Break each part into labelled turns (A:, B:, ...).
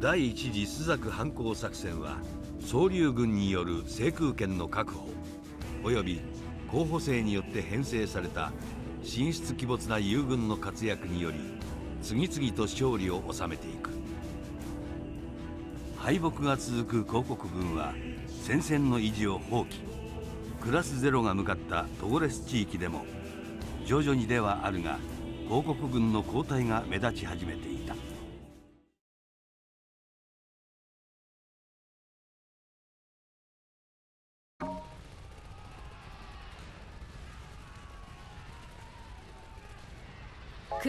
A: 第一次朱雀反攻作戦は総流軍による制空権の確保及び候補生によって編成された神出鬼没な友軍の活躍により次々と勝利を収めていく。敗北が続く広告軍は戦線の維持を放棄クラスゼロが向かったトゴレス地域でも徐々にではあるが広告軍の後退が目立ち始めていた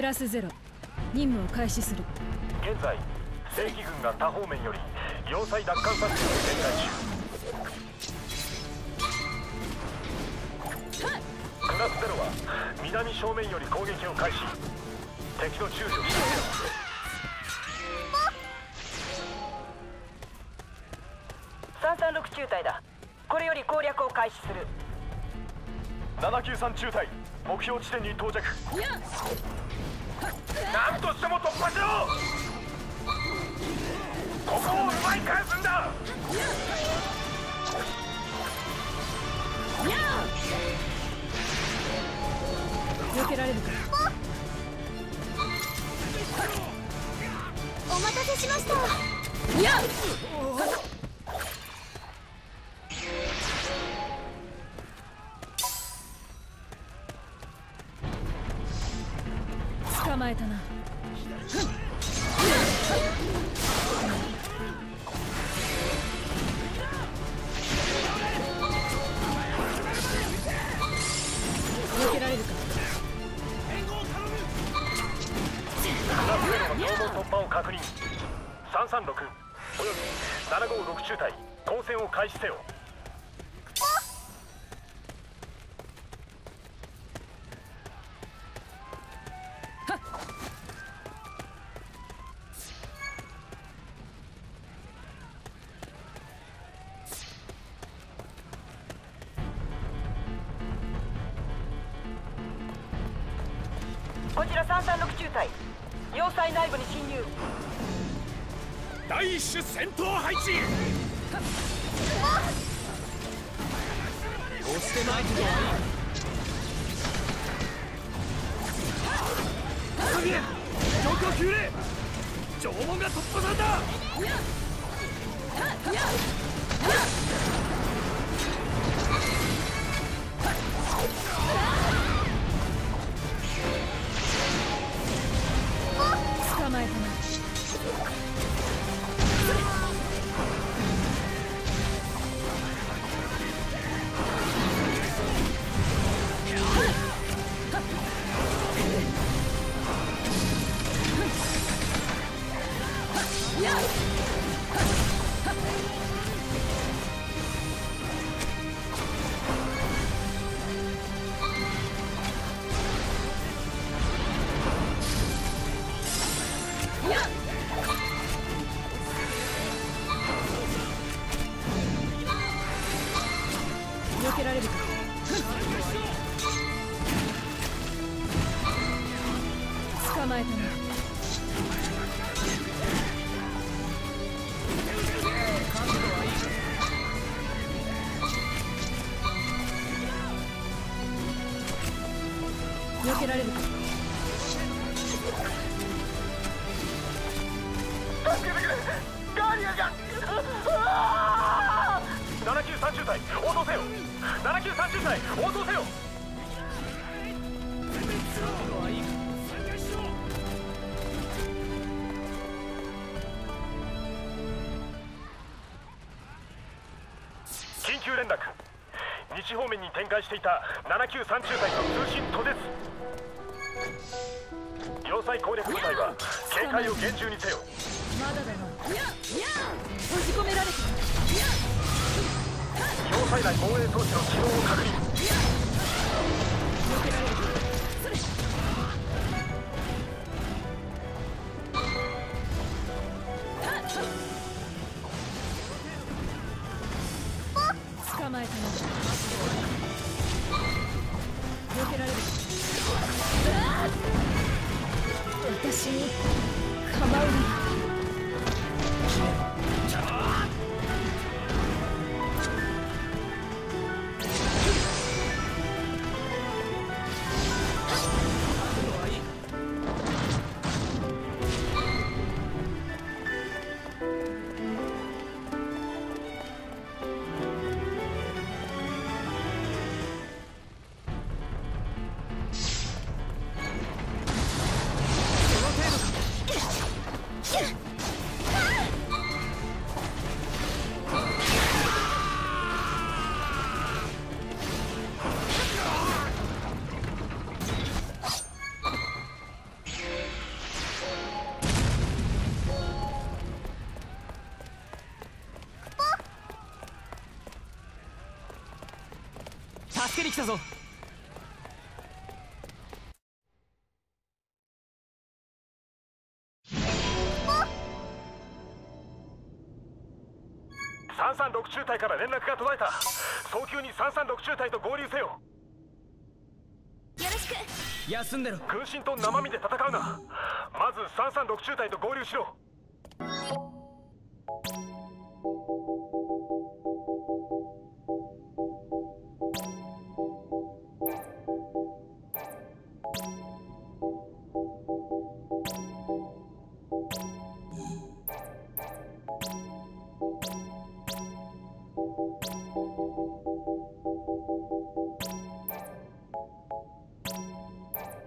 B: クラスゼロ。任務を開始する。
C: 現在正規軍が多方面より要塞奪還作戦を展開中。クラスゼロは南正面より攻撃を開始。敵の注意をして
D: 336中隊だ。これより攻略を開始する。
C: 793中隊目標地点に到着何としても突破しろ！ここを奪い返すんだ！
B: 避けられるか
E: お待たせしました。
C: 開始せよ。縄文が突破された
B: 捕まえたな捕まえたな
C: 方面に展開していた793中隊と通信途絶。要塞攻略部隊は警戒を厳重にせよ。
B: まだだな閉じ込められて
C: 要塞内防衛装置の機能を確認
B: けに
E: 来たぞ。
C: 336中隊から連絡が途絶えた。早急に336中隊と合流せよ。
B: よろしく。
E: 休んでろ。
C: 軍神と生身で戦うな。まず336中隊と合流しろ
E: Thank you.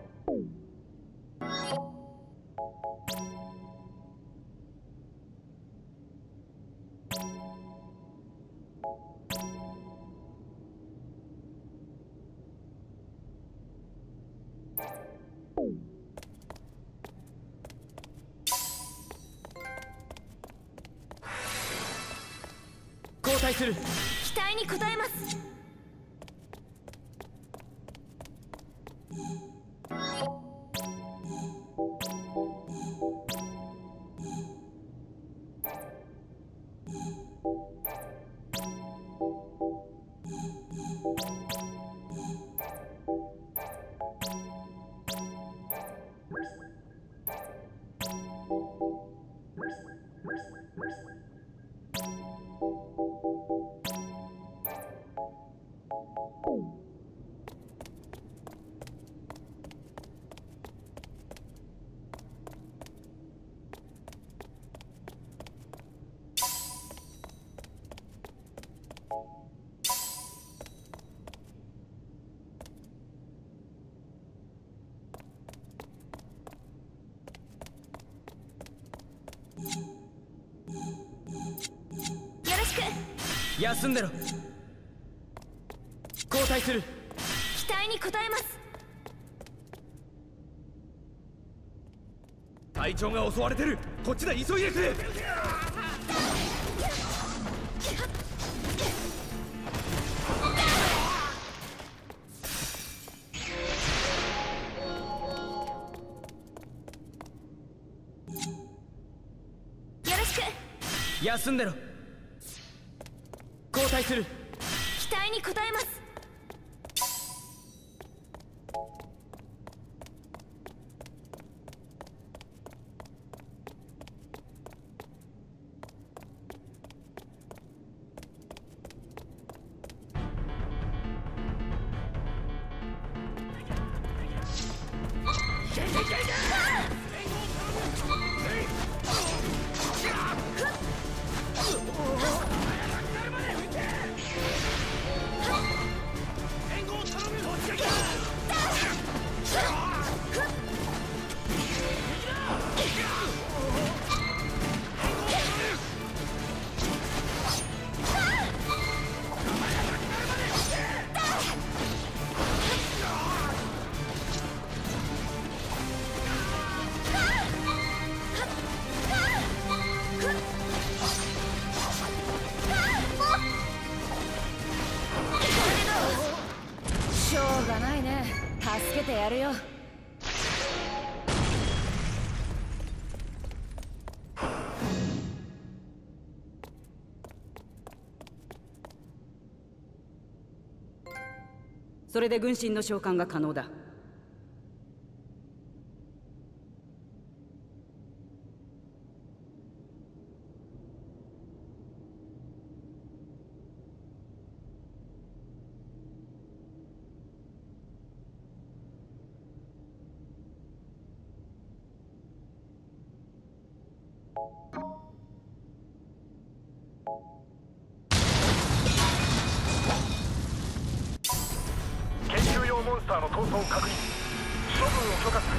E: する。
B: 期待に応えます。
E: 休んでろ。交代する。
B: 期待に応えます。
E: 隊長が襲われてる。こっちだ急いでくれ。
B: よろしく。
E: 休んでろ交代する。
B: 期待に応えます。
F: それで軍神の召喚が可能だ。
C: 研究モンスターの逃走を確認処分を許可する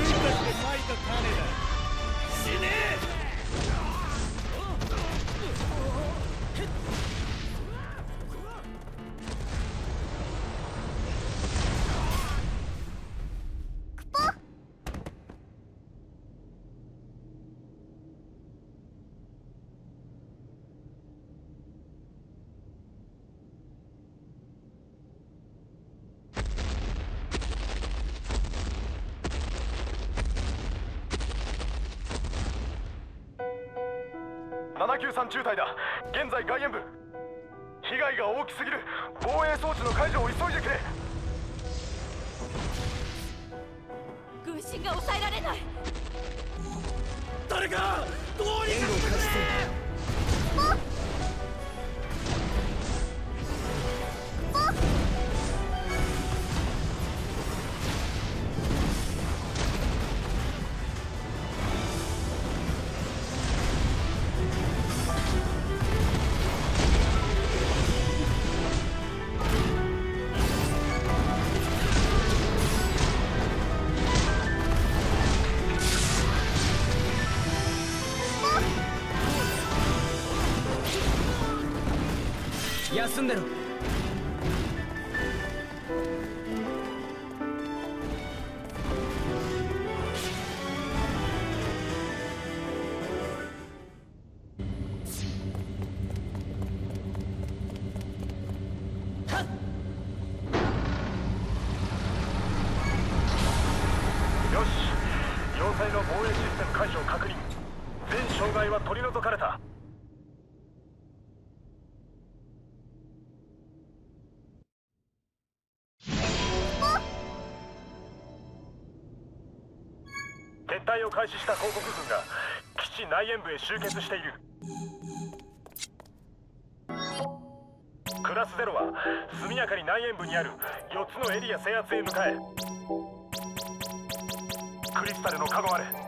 C: 自分たちでいた種だ。
G: 793中隊だ。現在外縁部。被害が大きすぎる。防衛装置の解除を急いでくれ。
B: 軍神が抑えられない。
C: 誰かどうにかしてくれ
G: 全障害は取り除かれた。撤退を開始した広告軍が基地内縁部へ集結している。クラスゼロは速やかに内縁部にある4つのエリア制圧へ向かえクリスタルのカゴまで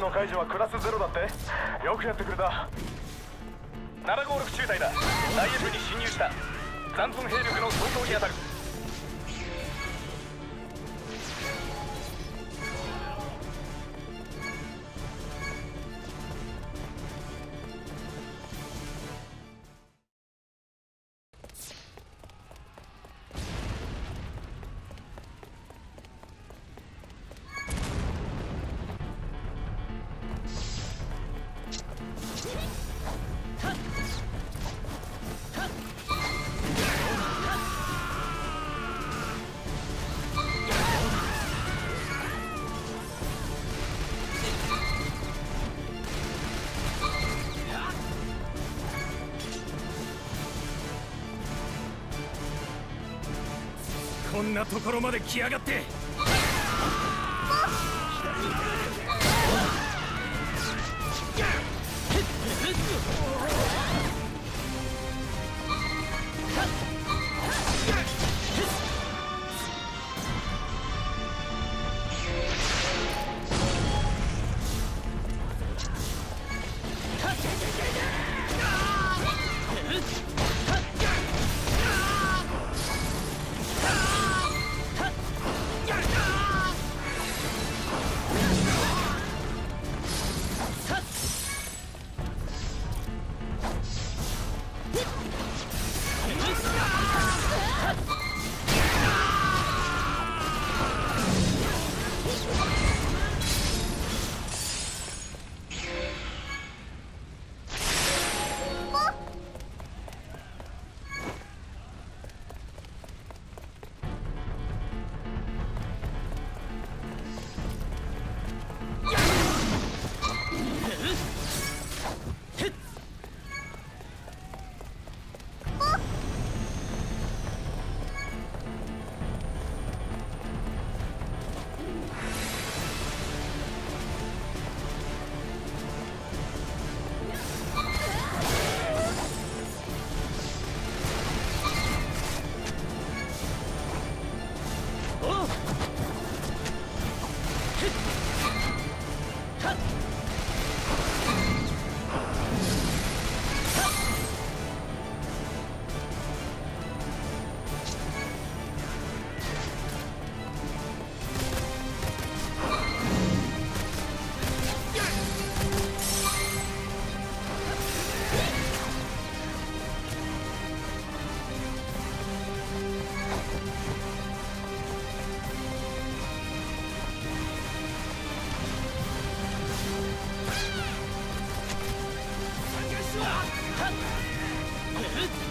G: の解除はクラスゼロだって。よくやってくれた。756中隊だ。大援部に侵入した。残存兵力の相当に当たる
C: なところまで来やがって。っ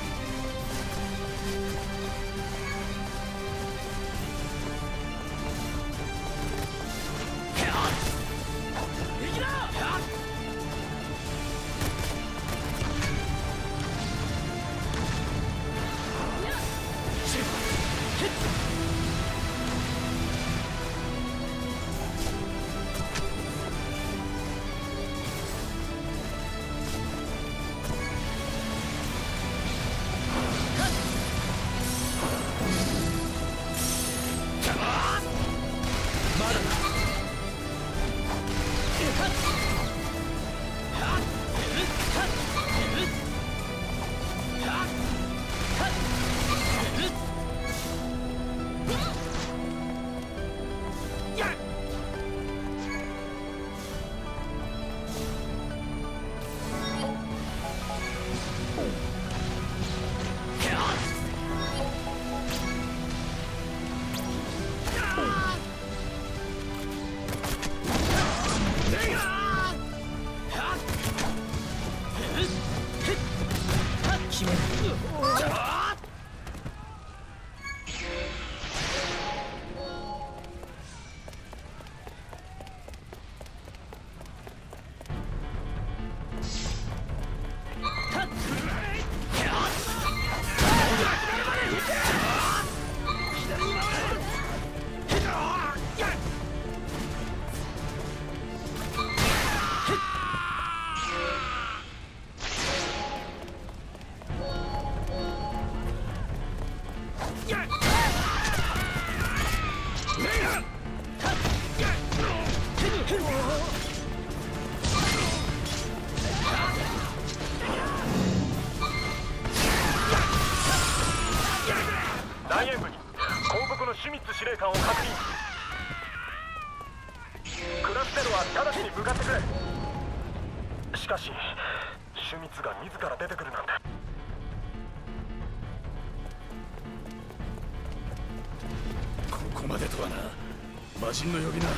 E: の呼び名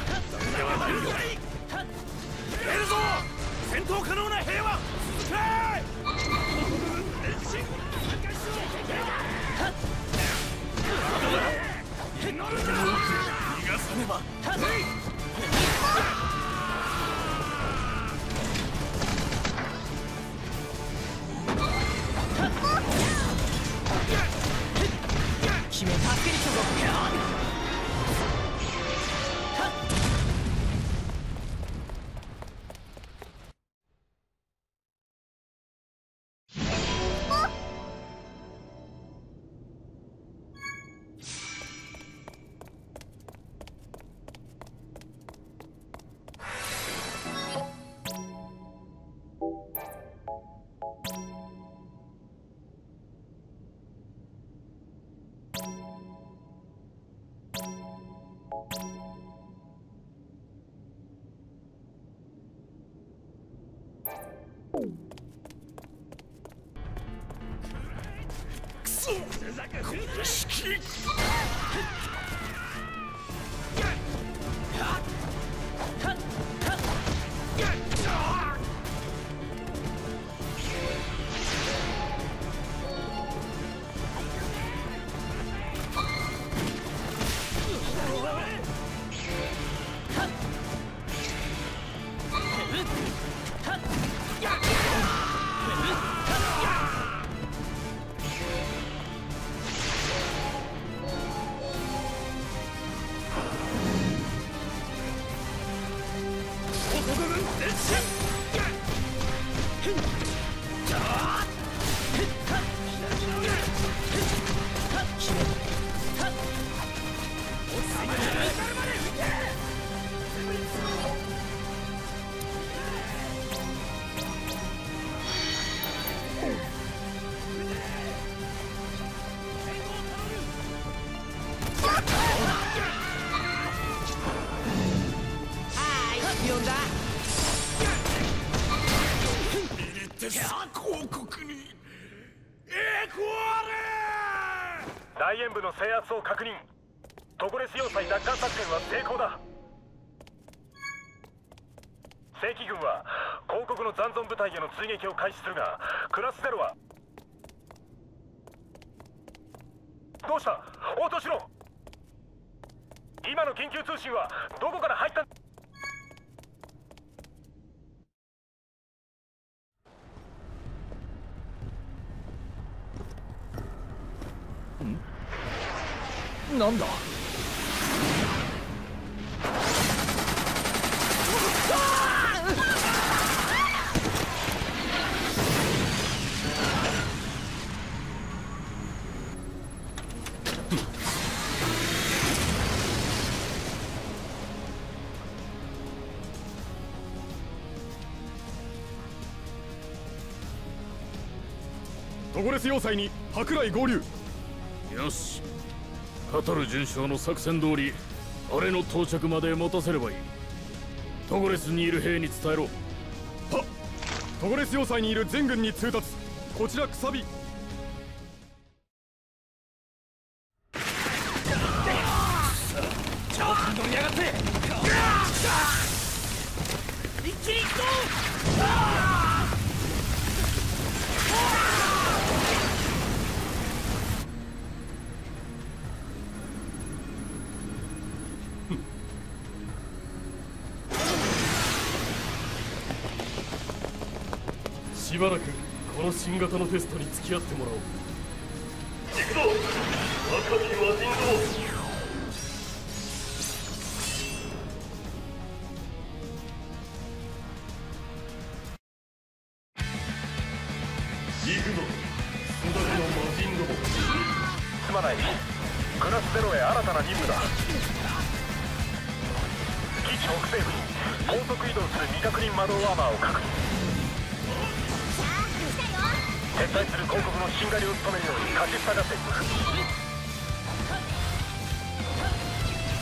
F: この式
E: 広告にエクアレ
C: 大演部の制圧を確認トゴレス要塞奪還作戦は成功だ。正規軍は広告の残存部隊への追撃を開始するがクラスゼロは。どうした？応答しろ。今の緊急通信はどこから入った
E: なんだ？トゴレス要塞に舶来合流よしカタル准将の作戦通りあれの到着まで待たせればいい。トゴレスにいる兵に伝えろ。はっ。トゴレス要塞にいる全軍に通達。こちらくさび新型のテストに付き合ってもらおう。
C: すしんがりを務めるように勝ちっぱなせ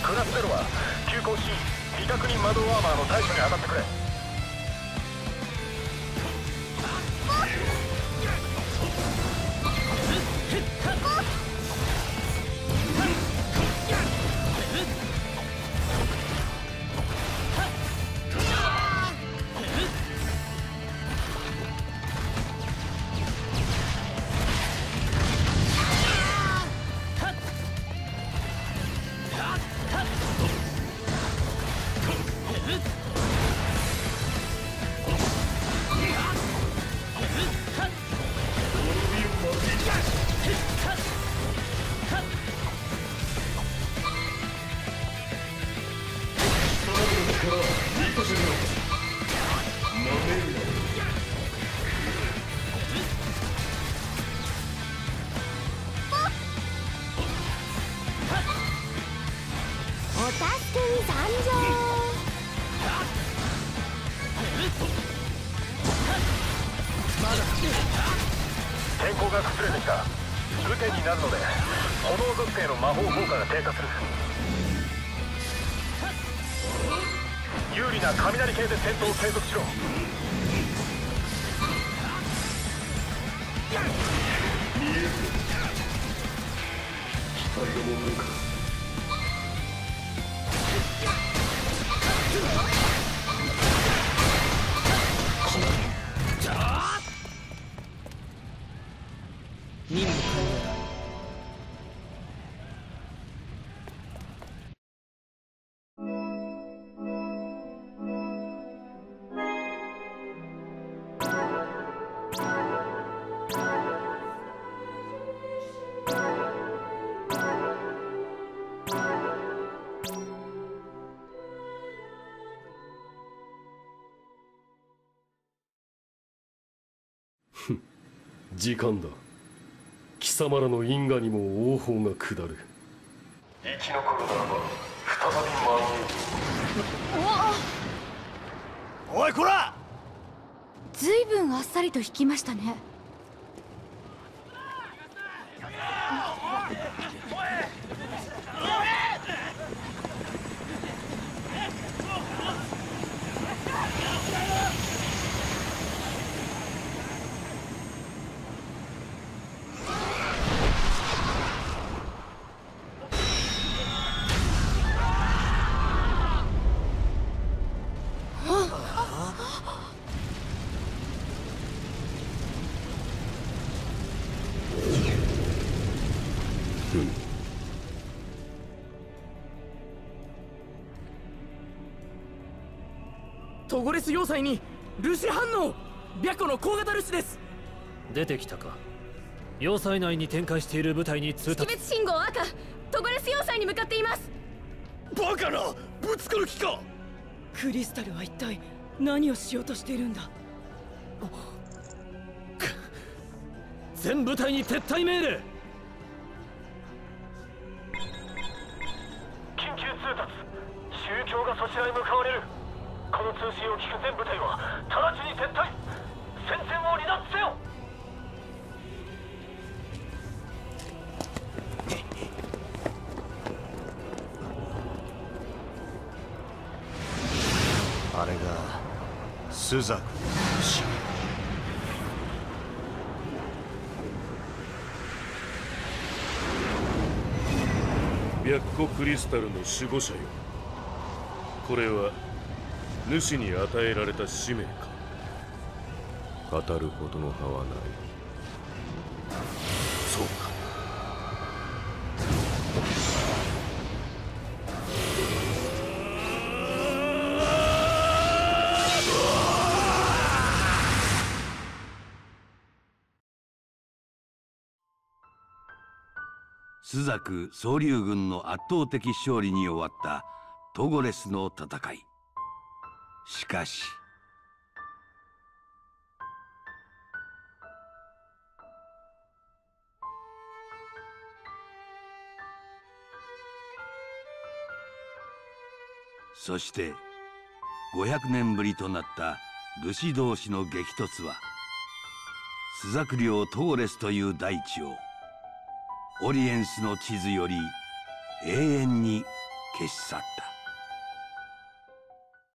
C: クラスゼロは急行し未確認窓アーマーの対処に当たってくれ。有利な雷系で戦闘を継続しろ。
F: う任務完了だ
E: 時間だ。貴様らの因果にも王法が下る。
C: 生き残るならば再び
E: おいこら！
H: ずいぶんあっさりと引きましたね
I: レス要塞にルシ反応白虎の小型ルシです。
C: 出てきたか。要塞内に展開している部隊に通
B: 識
C: 達
B: 別信号赤トゴレス要塞に向かっています。
J: バカなぶつかる気か。
I: クリスタルは一体何をしようとしているんだ？
C: 全部隊に撤退命令
K: スザク
J: 白虎クリスタルの守護者よ。これは主に与えられた使命か。語るほどの派はない。そうか
A: ザク総流軍の圧倒的勝利に終わったトゴレスの戦い。しかし。そして500年ぶりとなったルシ同士の激突はスザク領トゴレスという大地をオリエンスの地図より永遠に消し去った。